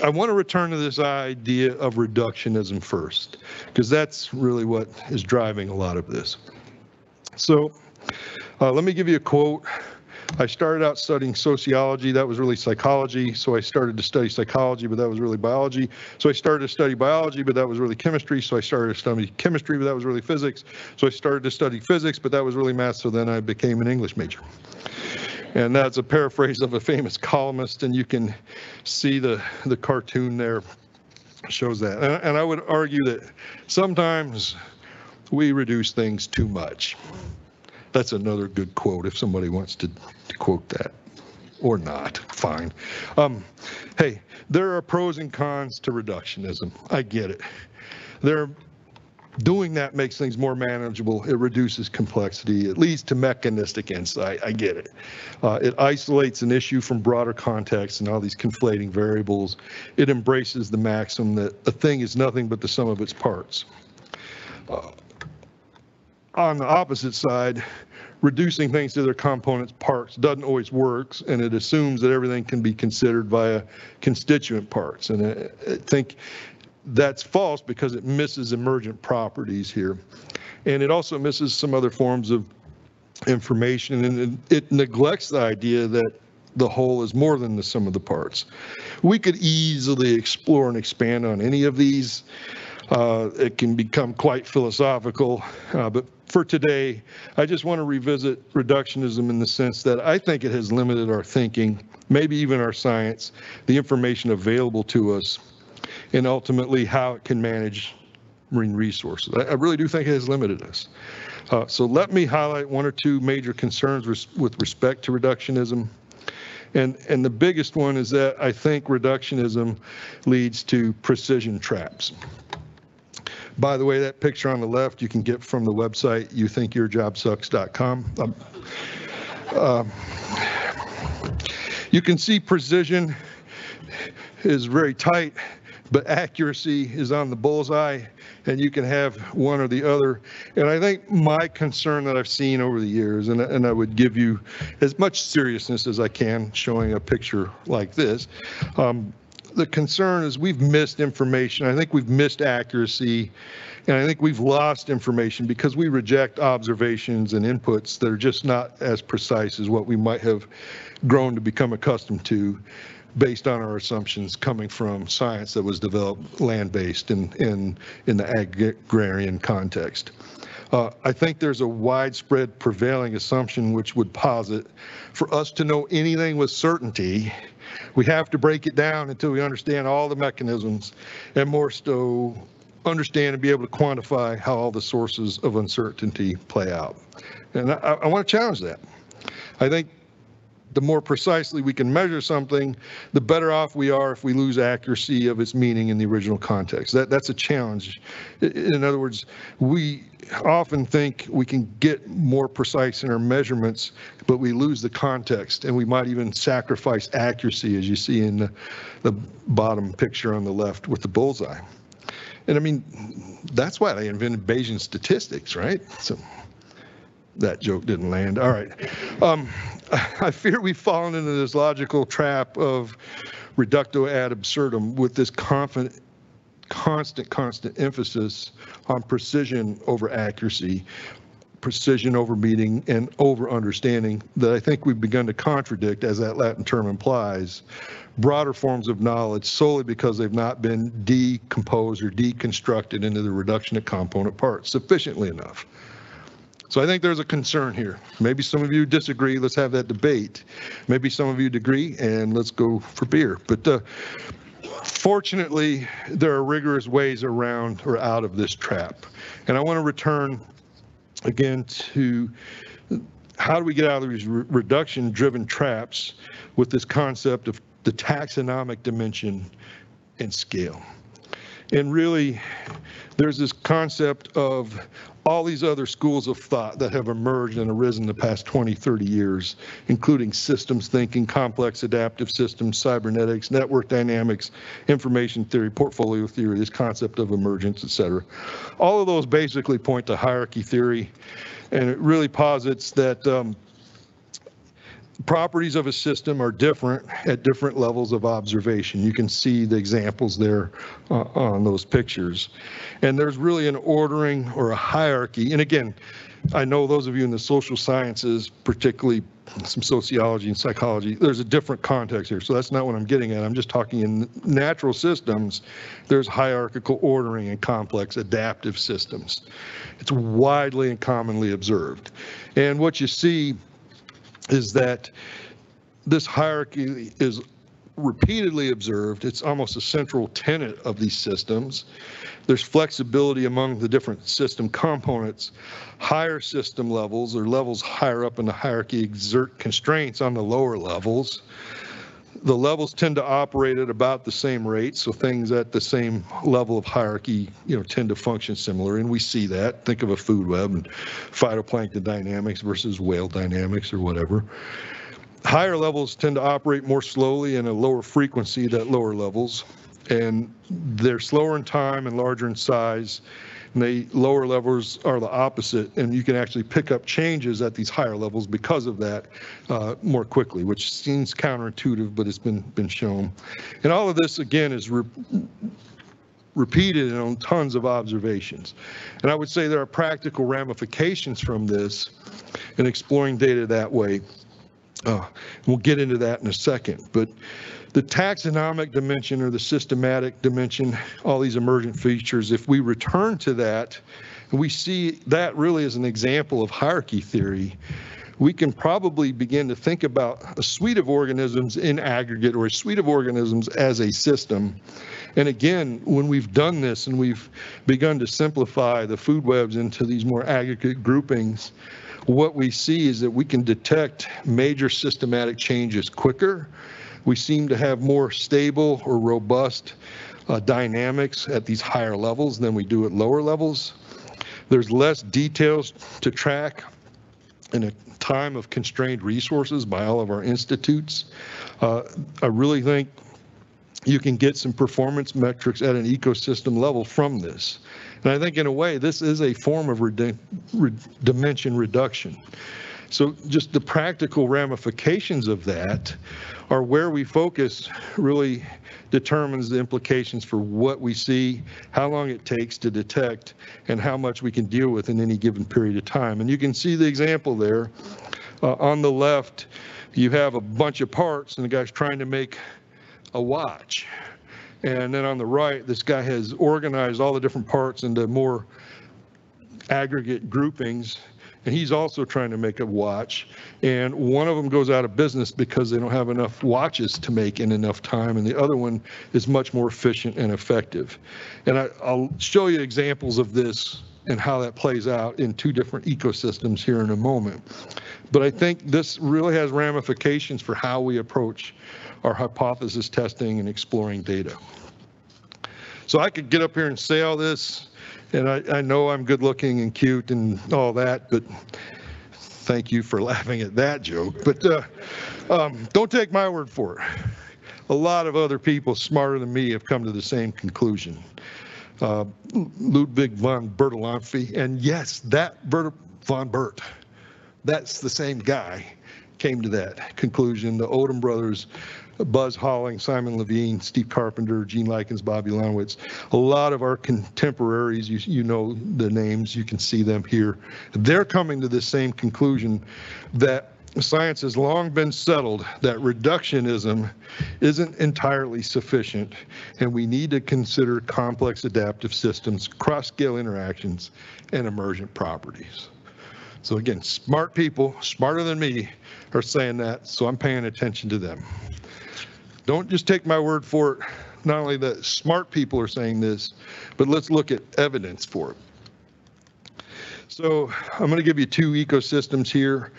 I want to return to this idea of reductionism first, because that's really what is driving a lot of this. So uh, let me give you a quote. I started out studying sociology. That was really psychology. So I started to study psychology, but that was really biology. So I started to study biology, but that was really chemistry. So I started to study chemistry, but that was really physics. So I started to study physics, but that was really math. So then I became an English major. And that's a paraphrase of a famous columnist, and you can see the, the cartoon there shows that. And, and I would argue that sometimes we reduce things too much. That's another good quote if somebody wants to, to quote that. or not, fine. Um, Hey, there are pros and cons to reductionism. I get it. There, doing that makes things more manageable. It reduces complexity. It leads to mechanistic insight. I get it. Uh, it isolates an issue from broader context and all these conflating variables. It embraces the maxim that a thing is nothing but the sum of its parts. Uh, on the opposite side, reducing things to their components parts doesn't always work, and it assumes that everything can be considered via constituent parts. And I I think that's false because it misses emergent properties here. And it also misses some other forms of information, and it- it neglects the idea that the whole is more than the sum of the parts. We could easily explore and expand on any of these. Uh, It can become quite philosophical, uh, but for today, I just want to revisit reductionism in the sense that I think it has limited our thinking, maybe even our science, the information available to us, and ultimately how it can manage marine resources. I really do think it has limited us. Uh, So let me highlight one or two major concerns res- with respect to reductionism. And, and the biggest one is that I think reductionism leads to precision traps. By the way, that picture on the left you can get from the website youthinkyourjobsucks.com. Um, uh, You can see precision is very tight, but accuracy is on the bullseye, and you can have one or the other. And I think my concern that I've seen over the years, and, and I would give you as much seriousness as I can showing a picture like this, um, the concern is we've missed information. I think we've missed accuracy, and I think we've lost information because we reject observations and inputs that are just not as precise as what we might have grown to become accustomed to based on our assumptions coming from science that was developed land-based in, in, in the agrarian context. Uh, I think there's a widespread prevailing assumption which would posit for us to know anything with certainty, we have to break it down until we understand all the mechanisms and more so understand and be able to quantify how all the sources of uncertainty play out. And I, I want to challenge that. I think the more precisely we can measure something, the better off we are if we lose accuracy of its meaning in the original context. That, that's a challenge. In other words, we often think we can get more precise in our measurements, but we lose the context, and we might even sacrifice accuracy, as you see in the, the bottom picture on the left with the bullseye. And I mean, that's why they invented Bayesian statistics, right? So that joke didn't land. All right. Um, I fear we've fallen into this logical trap of reductio ad absurdum with this confident, constant, constant emphasis on precision over accuracy, precision over meaning, and over understanding that I think we've begun to contradict, as that Latin term implies, broader forms of knowledge solely because they've not been decomposed or deconstructed into the reduction of component parts sufficiently enough. So I think there's a concern here. Maybe some of you disagree. Let's have that debate. Maybe some of you agree, and let's go for beer. But uh, fortunately, there are rigorous ways around or out of this trap. And I want to return again to how do we get out of these re- reduction-driven traps with this concept of the taxonomic dimension and scale. And really, there's this concept of all these other schools of thought that have emerged and arisen the past 20, 30 years, including systems thinking, complex adaptive systems, cybernetics, network dynamics, information theory, portfolio theory, this concept of emergence, et cetera. All of those basically point to hierarchy theory, and it really posits that um, properties of a system are different at different levels of observation. You can see the examples there uh, on those pictures. And there's really an ordering or a hierarchy. And again, I know those of you in the social sciences, particularly some sociology and psychology, there's a different context here. So that's not what I'm getting at. I'm just talking in natural systems, there's hierarchical ordering and complex adaptive systems. It's widely and commonly observed. And what you see is that this hierarchy is repeatedly observed. It's almost a central tenet of these systems. There's flexibility among the different system components. Higher system levels or levels higher up in the hierarchy exert constraints on the lower levels. The levels tend to operate at about the same rate, so things at the same level of hierarchy, you know, tend to function similar, and we see that. Think of a food web and phytoplankton dynamics versus whale dynamics or whatever. Higher levels tend to operate more slowly and a lower frequency at lower levels, and they're slower in time and larger in size. And the lower levels are the opposite, and you can actually pick up changes at these higher levels because of that uh, more quickly, which seems counterintuitive, but it's been been shown. And all of this again is re- repeated on tons of observations. And I would say there are practical ramifications from this in exploring data that way. Uh, we'll get into that in a second, but the taxonomic dimension or the systematic dimension, all these emergent features, if we return to that, we see that really as an example of hierarchy theory. We can probably begin to think about a suite of organisms in aggregate or a suite of organisms as a system. And again, when we've done this and we've begun to simplify the food webs into these more aggregate groupings, what we see is that we can detect major systematic changes quicker we seem to have more stable or robust uh, dynamics at these higher levels than we do at lower levels. There's less details to track in a time of constrained resources by all of our institutes. Uh, I really think you can get some performance metrics at an ecosystem level from this. And I think in a way, this is a form of dimension reduction. So just the practical ramifications of that are where we focus really determines the implications for what we see, how long it takes to detect, and how much we can deal with in any given period of time. And you can see the example there. Uh, on the left, you have a bunch of parts, and the guy's trying to make a watch. And then on the right, this guy has organized all the different parts into more aggregate groupings and he's also trying to make a watch. And one of them goes out of business because they don't have enough watches to make in enough time, and the other one is much more efficient and effective. And I, I'll show you examples of this and how that plays out in two different ecosystems here in a moment. But I think this really has ramifications for how we approach our hypothesis testing and exploring data. So I could get up here and say all this, and I, I know I'm good looking and cute and all that, but thank you for laughing at that joke. But uh, um, don't take my word for it. A lot of other people smarter than me have come to the same conclusion. Uh, Ludwig von Bertalanffy, and yes, that Bert von Bert, that's the same guy, came to that conclusion. The Odum brothers Buzz Holling, Simon Levin, Steve Carpenter, Gene Likens, Bob Ulanowicz. A lot of our contemporaries, you, you know the names, you can see them here. They're coming to the same conclusion that science has long been settled that reductionism isn't entirely sufficient, and we need to consider complex adaptive systems, cross-scale interactions, and emergent properties. So again, smart people, smarter than me, are saying that, so I'm paying attention to them. Don't just take my word for it. Not only that smart people are saying this, but let's look at evidence for it. So I'm going to give you two ecosystems here.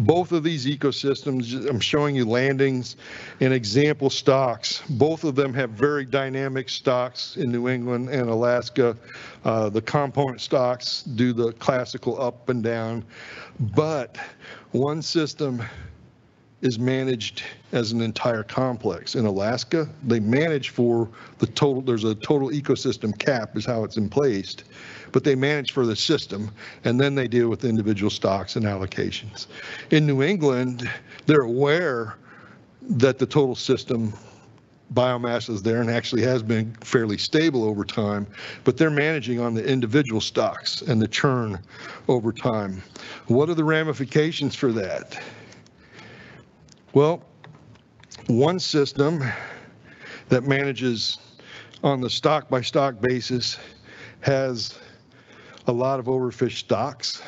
Both of these ecosystems, I'm showing you landings and example stocks. Both of them have very dynamic stocks in New England and Alaska. Uh, the component stocks do the classical up and down, but one system is managed as an entire complex. In Alaska, they manage for the total, there's a total ecosystem cap is how it's in place, but they manage for the system and then they deal with individual stocks and allocations. In New England, they're aware that the total system biomass is there and actually has been fairly stable over time, but they're managing on the individual stocks and the churn over time. What are the ramifications for that? Well, one system that manages on the stock by stock basis has a lot of overfished stocks,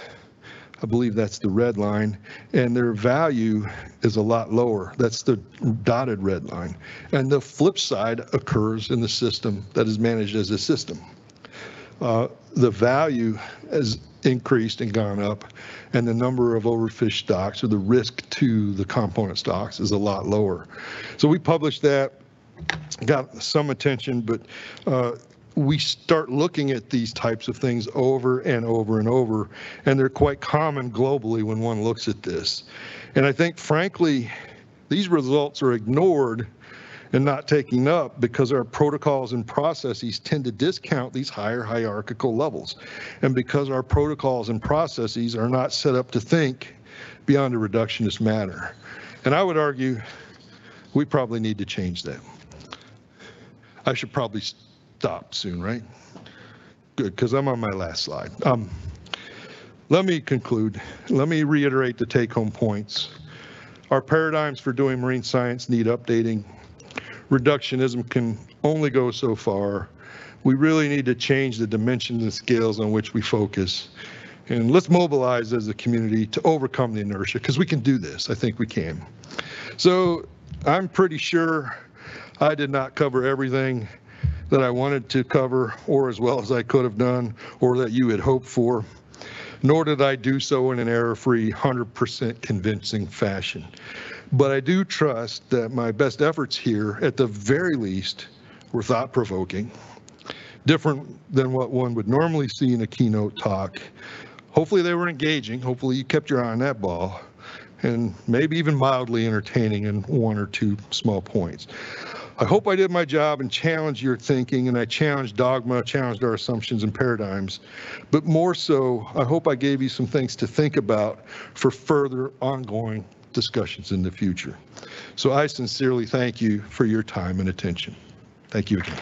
I believe that's the red line, and their value is a lot lower. That's the dotted red line. And the flip side occurs in the system that is managed as a system. Uh, The value has increased and gone up, and the number of overfished stocks or the risk to the component stocks is a lot lower. So we published that, got some attention, but uh, we start looking at these types of things over and over and over, and they're quite common globally when one looks at this. And I think frankly, these results are ignored and not taking up because our protocols and processes tend to discount these higher hierarchical levels. And because our protocols and processes are not set up to think beyond a reductionist manner. And I would argue we probably need to change that. I should probably stop soon, right? Good, because I'm on my last slide. Um, let me conclude. Let me reiterate the take-home points. Our paradigms for doing marine science need updating. Reductionism can only go so far. We really need to change the dimensions and scales on which we focus. And let's mobilize as a community to overcome the inertia, because we can do this. I think we can. So I'm pretty sure I did not cover everything that I wanted to cover or as well as I could have done or that you had hoped for, nor did I do so in an error-free, 100% convincing fashion. But I do trust that my best efforts here, at the very least, were thought-provoking, different than what one would normally see in a keynote talk. Hopefully they were engaging. Hopefully you kept your eye on that ball and maybe even mildly entertaining in one or two small points. I hope I did my job and challenged your thinking, and I challenged dogma, challenged our assumptions and paradigms. But more so, I hope I gave you some things to think about for further ongoing discussions in the future. So I sincerely thank you for your time and attention. Thank you again.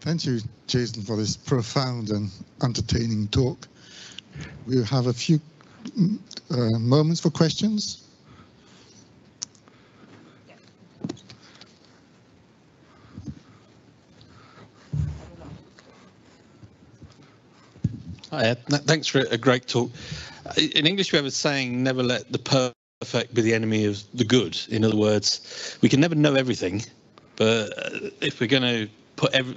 Thank you, Jason, for this profound and entertaining talk. We'll have a few mm, uh, moments for questions. Hi, Ed. Thanks for a great talk. In English, we have a saying, never let the perfect be the enemy of the good. In other words, we can never know everything, but uh, if we're going to put every,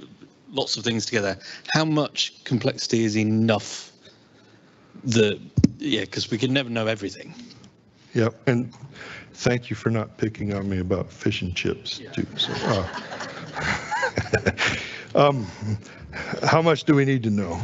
lots of things together, how much complexity is enough that, yeah, because we can never know everything. Yeah, and thank you for not picking on me about fish and chips too. So, uh, um, how much do we need to know?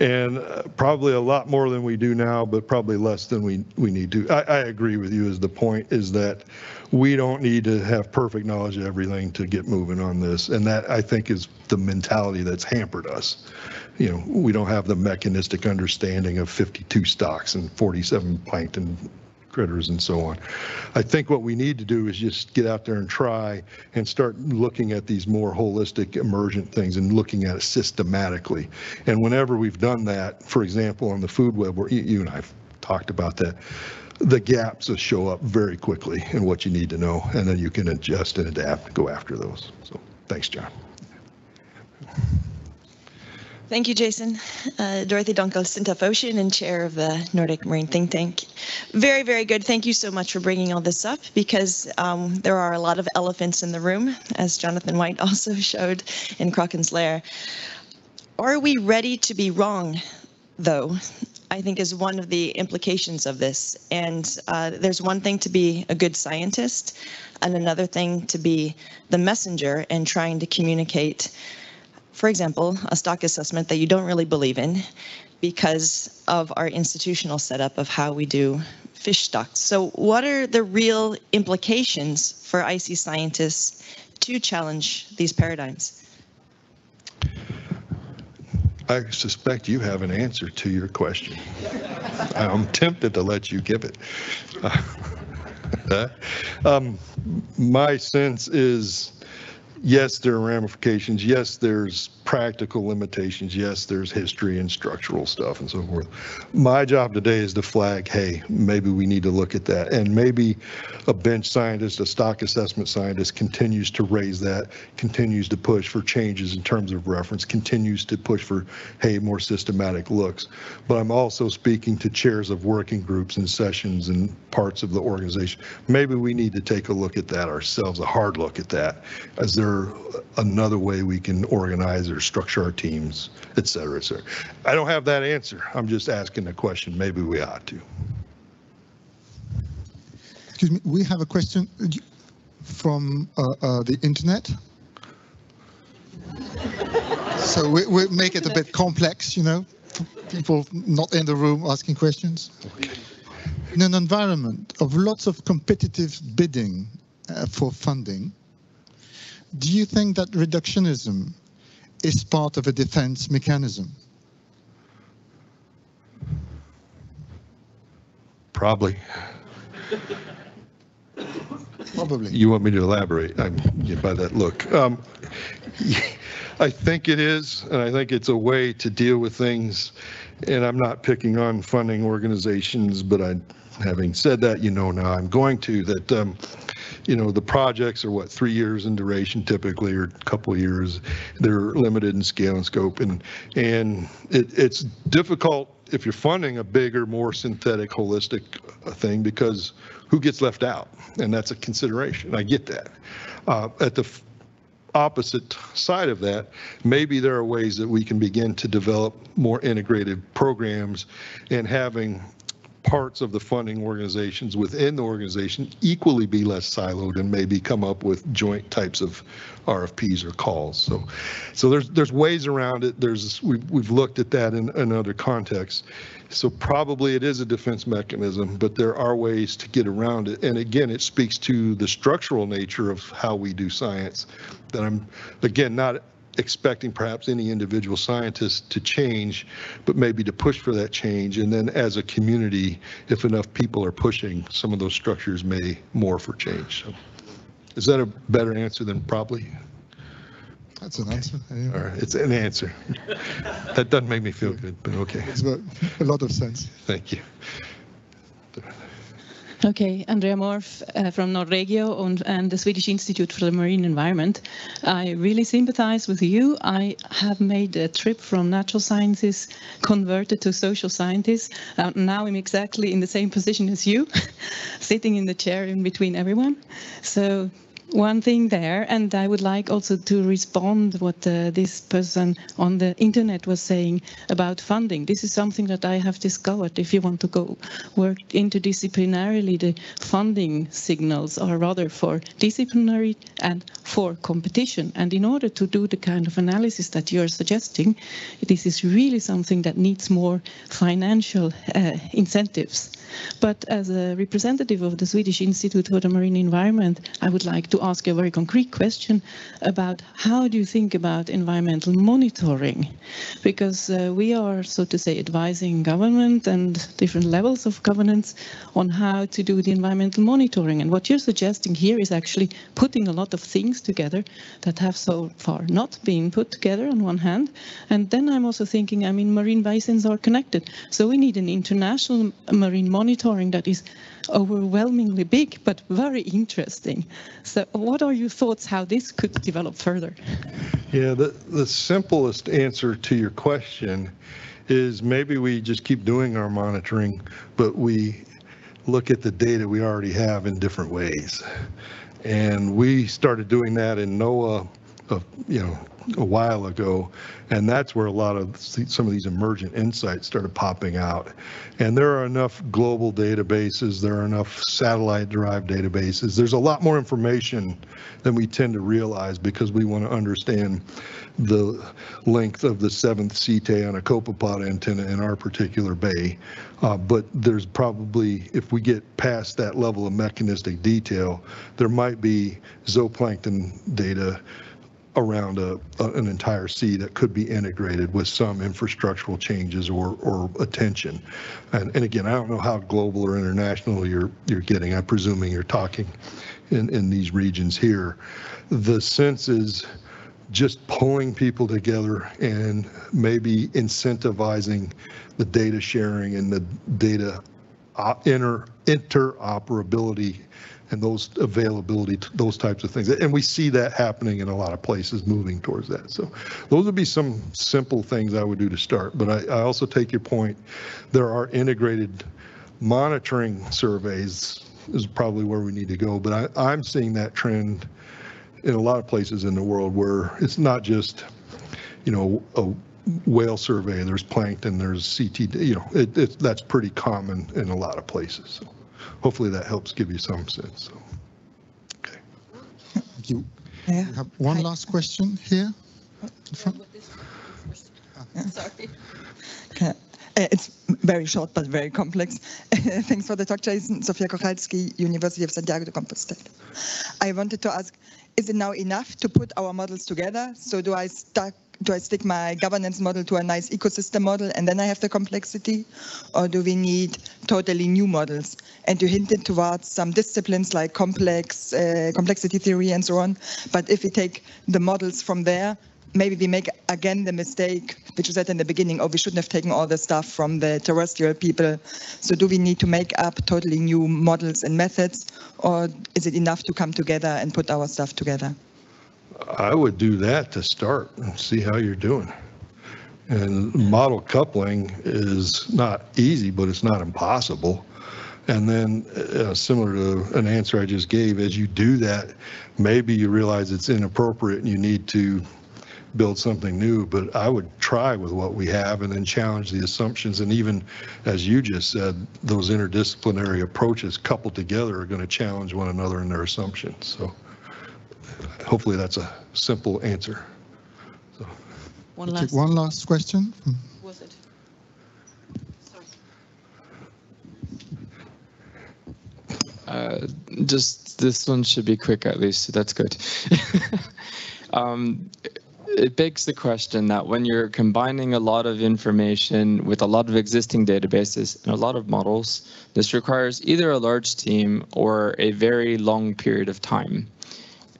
And uh, probably a lot more than we do now, but probably less than we, we need to. I, I agree with you as the point is that we don't need to have perfect knowledge of everything to get moving on this. And that I think is the mentality that's hampered us. You know, we don't have the mechanistic understanding of 52 stocks and 47 plankton critters and so on. I think what we need to do is just get out there and try and start looking at these more holistic emergent things and looking at it systematically. And whenever we've done that, for example, on the food web, where you- and I've talked about that, the gaps will show up very quickly in what you need to know, and then you can adjust and adapt, go after those. So, thanks, John. Thank you, Jason. Uh, Dorothy Dankel, Sintef Ocean and chair of the Nordic Marine Think Tank. Very, very good. Thank you so much for bringing all this up because um, there are a lot of elephants in the room, as Jonathan White also showed in Kraken's Lair. Are we ready to be wrong, though? I think is one of the implications of this. And uh, there's one thing to be a good scientist, and another thing to be the messenger and trying to communicate for example, a stock assessment that you don't really believe in because of our institutional setup of how we do fish stocks. So what are the real implications for ICES scientists to challenge these paradigms? I suspect you have an answer to your question. I'm tempted to let you give it. Um, My sense is, yes, there are ramifications. Yes, there's practical limitations. Yes, there's history and structural stuff and so forth. My job today is to flag, hey, maybe we need to look at that. And maybe a bench scientist, a stock assessment scientist continues to raise that, continues to push for changes in terms of reference, continues to push for, hey, more systematic looks. But I'm also speaking to chairs of working groups and sessions and parts of the organization. Maybe we need to take a look at that ourselves, a hard look at that. Is there another way we can organize or structure our teams, et cetera, et cetera? I don't have that answer. I'm just asking the question. Maybe we ought to. Excuse me, we have a question from uh, uh, the internet. So we, we make it a bit complex, you know, people not in the room asking questions. Okay. In an environment of lots of competitive bidding uh, for funding, do you think that reductionism is part of a defense mechanism? Probably. Probably. You want me to elaborate? I'm by that look. Um, I think it is, and I think it's a way to deal with things. And I'm not picking on funding organizations, but I, having said that, you know now I'm going to that. Um, you know the projects are what three years in duration typically, or a couple years. They're limited in scale and scope, and and it, it's difficult if you're funding a bigger, more synthetic, holistic uh, thing because who gets left out, and that's a consideration. I get that. Uh, at the opposite side of that, maybe there are ways that we can begin to develop more integrated programs and having parts of the funding organizations within the organization equally be less siloed and maybe come up with joint types of RFPs or calls. So, so there's there's ways around it. There's we've we've looked at that in, in other contexts. So probably it is a defense mechanism, but there are ways to get around it. And again, it speaks to the structural nature of how we do science. That I'm again not expecting perhaps any individual scientist to change, but maybe to push for that change. And then as a community, if enough people are pushing, some of those structures may morph or change. So is that a better answer than probably? That's an answer. Anyway. All right, it's an answer. That doesn't make me feel good, but okay, It's got a lot of sense. thank you. Okay, Andrea Morf uh, from Nordregio and, and the Swedish Institute for the Marine Environment. I really sympathize with you. I have made a trip from natural sciences, converted to social scientists. Uh, now I'm exactly in the same position as you, sitting in the chair in between everyone. So one thing there, and I would like also to respond what uh, this person on the internet was saying about funding. This is something that I have discovered. If you want to go work interdisciplinarily, the funding signals are rather for disciplinary and for competition. And in order to do the kind of analysis that you're suggesting, this is really something that needs more financial uh, incentives. But as a representative of the Swedish Institute for the Marine Environment, I would like to ask a very concrete question about how do you think about environmental monitoring? Because uh, we are, so to say, advising government and different levels of governance on how to do the environmental monitoring. And what you're suggesting here is actually putting a lot of things together that have so far not been put together on one hand. And then I'm also thinking, I mean, marine basins are connected. So we need an international marine monitoring that is overwhelmingly big, but very interesting. So what are your thoughts how this could develop further? Yeah, the, the simplest answer to your question is maybe we just keep doing our monitoring, but we look at the data we already have in different ways. And we started doing that in NOAA, uh, you know, a while ago, and that's where a lot of some of these emergent insights started popping out. And there are enough global databases, there are enough satellite-derived databases. There's a lot more information than we tend to realize because we want to understand the length of the seventh seta on a copepod antenna in our particular bay. Uh, but there's probably, if we get past that level of mechanistic detail, there might be zooplankton data around a, a, an entire sea that could be integrated with some infrastructural changes or, or attention. And, and again, I don't know how global or international you're you're getting. I'm presuming you're talking in, in these regions here. The sense is just pulling people together and maybe incentivizing the data sharing and the data uh, inter interoperability and those availability, those types of things. And we see that happening in a lot of places, moving towards that. So those would be some simple things I would do to start. But I, I also take your point. There are integrated monitoring surveys is probably where we need to go. But I, I'm seeing that trend in a lot of places in the world where it's not just, you know, a whale survey, there's plankton, there's CT, you know, it, it, that's pretty common in a lot of places. So hopefully that helps give you some sense. So, okay. Thank you. Yeah. We have one Hi. last question here. in front. Sorry. Okay. Uh, It's very short but very complex. Thanks for the talk, Jason. Sofia Kochalski, University of Santiago de Compostela. I wanted to ask, is it now enough to put our models together? So do I stuck do I stick my governance model to a nice ecosystem model and then I have the complexity? Or do we need totally new models? And you hinted towards some disciplines like complex uh, complexity theory and so on. But if we take the models from there, maybe we make again the mistake which you said in the beginning oh we shouldn't have taken all the stuff from the terrestrial people so do we need to make up totally new models and methods or is it enough to come together and put our stuff together I would do that to start and see how you're doing. And model coupling is not easy, but it's not impossible. And then, uh, similar to an answer I just gave, as you do that, maybe you realize it's inappropriate and you need to build something new. But I would try with what we have and then challenge the assumptions. And even as you just said, those interdisciplinary approaches coupled together are going to challenge one another in their assumptions. So hopefully that's a simple answer. One last. One last question. Was it? Uh, just this one should be quick at least, so that's good. um, it begs the question that when you're combining a lot of information with a lot of existing databases and a lot of models, this requires either a large team or a very long period of time.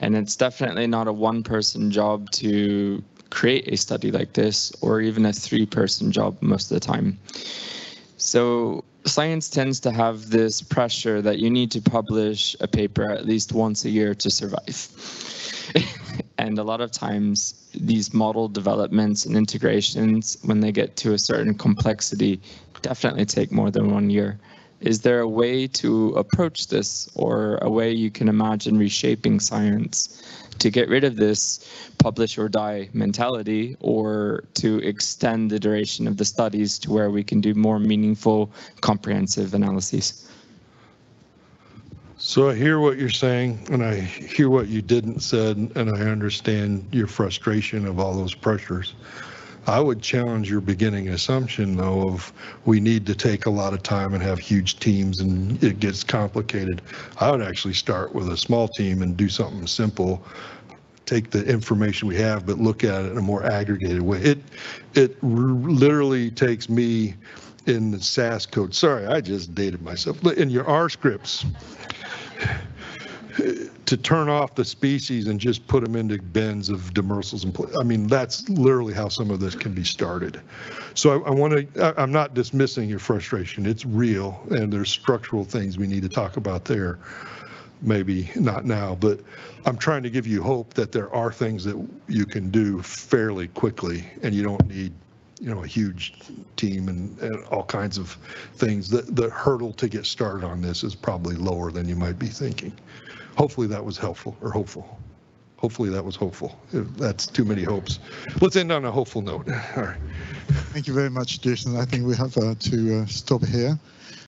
And it's definitely not a one person job to create a study like this or even a three person job most of the time. So science tends to have this pressure that you need to publish a paper at least once a year to survive. and a lot of times these model developments and integrations, when they get to a certain complexity, definitely take more than one year. Is there a way to approach this or a way you can imagine reshaping science to get rid of this publish or die mentality or to extend the duration of the studies to where we can do more meaningful, comprehensive analyses? So I hear what you're saying, and I hear what you didn't said, and I understand your frustration of all those pressures. I would challenge your beginning assumption, though, of we need to take a lot of time and have huge teams, and it gets complicated. I would actually start with a small team and do something simple. Take the information we have, but look at it in a more aggregated way. It it literally takes me in the SAS code. Sorry, I just dated myself. In your R scripts, to turn off the species and just put them into bins of demersals and, I mean, that's literally how some of this can be started. So I, I want to, I'm not dismissing your frustration. It's real and there's structural things we need to talk about there. Maybe not now, but I'm trying to give you hope that there are things that you can do fairly quickly and you don't need, you know, a huge team and, and all kinds of things. The, the hurdle to get started on this is probably lower than you might be thinking. Hopefully that was helpful or hopeful. Hopefully that was hopeful. That's too many hopes. Let's end on a hopeful note. All right. Thank you very much, Jason. I think we have uh, to uh, stop here.